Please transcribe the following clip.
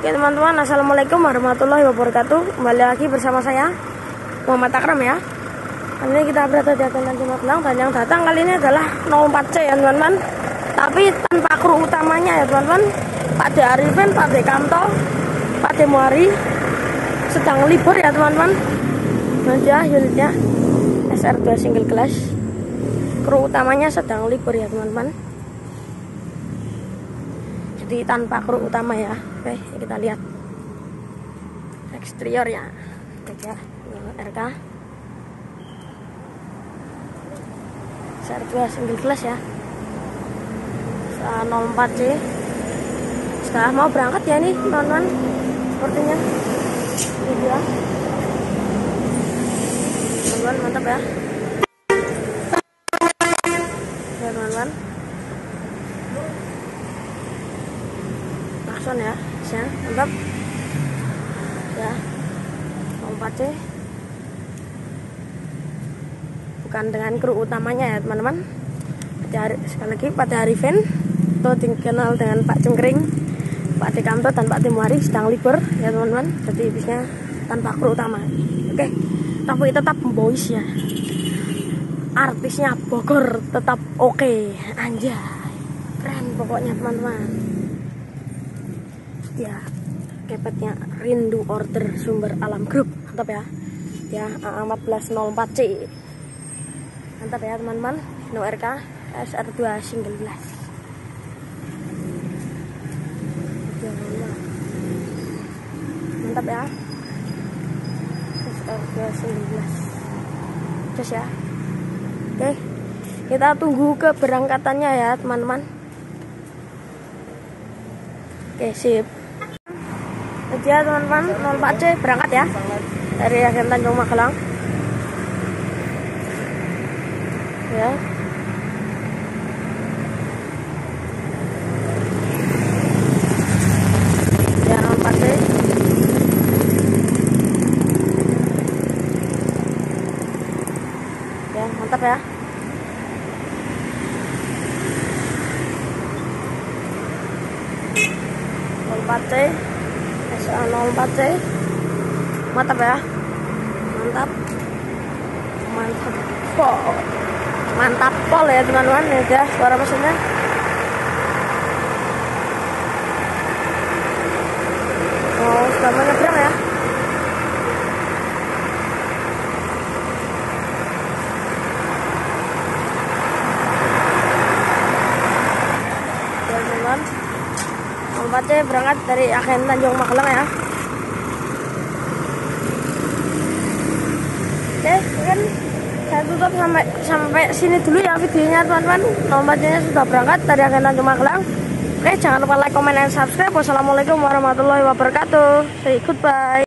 Oke teman-teman, Assalamualaikum warahmatullahi wabarakatuh. Kembali lagi bersama saya Muhammad Akram ya. Kali ini kita berada di Agen Tanjung Dan yang datang kali ini adalah 04C ya teman-teman. Tapi tanpa kru utamanya ya teman-teman Pak De Arifin, Pak De Kamto Pak De Muari Sedang libur ya teman-teman. Nah unitnya SR2 single class. Kru utamanya sedang libur ya teman-teman jadi tanpa kru utama ya. Oke kita lihat. Eksteriornya ya. RK SR2 single class ya. 04 C. Sudah mau berangkat ya nih teman-teman? Sepertinya. Ini dia. Teman-teman mantap ya. Teman-teman Maxon ya ya mantap. Ya. Lompat sih. Bukan dengan kru utamanya ya teman-teman. Sekali lagi pada hari Arifin atau dikenal dengan Pak Cengkring Pak Dekamto dan Pak Timuari sedang libur ya teman-teman. Jadi bisnya tanpa kru utama. Oke. Tapi tetap boys ya artisnya Bogor tetap oke. Okay. anjay. Keren pokoknya teman-teman ya kepetnya rindu order sumber alam grup mantap ya. Ya 1404 C. Mantap ya teman-teman. No RK SR2 single glass mantap ya. SR2 single glass terus ya. Oke kita tunggu keberangkatannya ya teman-teman. Oke sip aja teman-teman 04C berangkat ya. Dari agen Tanjung Magelang. Ya. Ya 04C ya mantap ya. Empat C SA04C mantap ya. Mantap. Mantap. Pol. Mantap pol ya teman-teman. Ya suara mesinnya. Oh sudah menyeberang ya teman-teman Tempatnya berangkat dari agen Tanjung Magelang ya. Oke, kan saya tutup sampai sampai sini dulu ya videonya teman-teman. Nomornya sudah berangkat dari agen Tanjung Magelang. Oke, jangan lupa like, comment, dan subscribe. Wassalamualaikum warahmatullahi wabarakatuh. Say goodbye.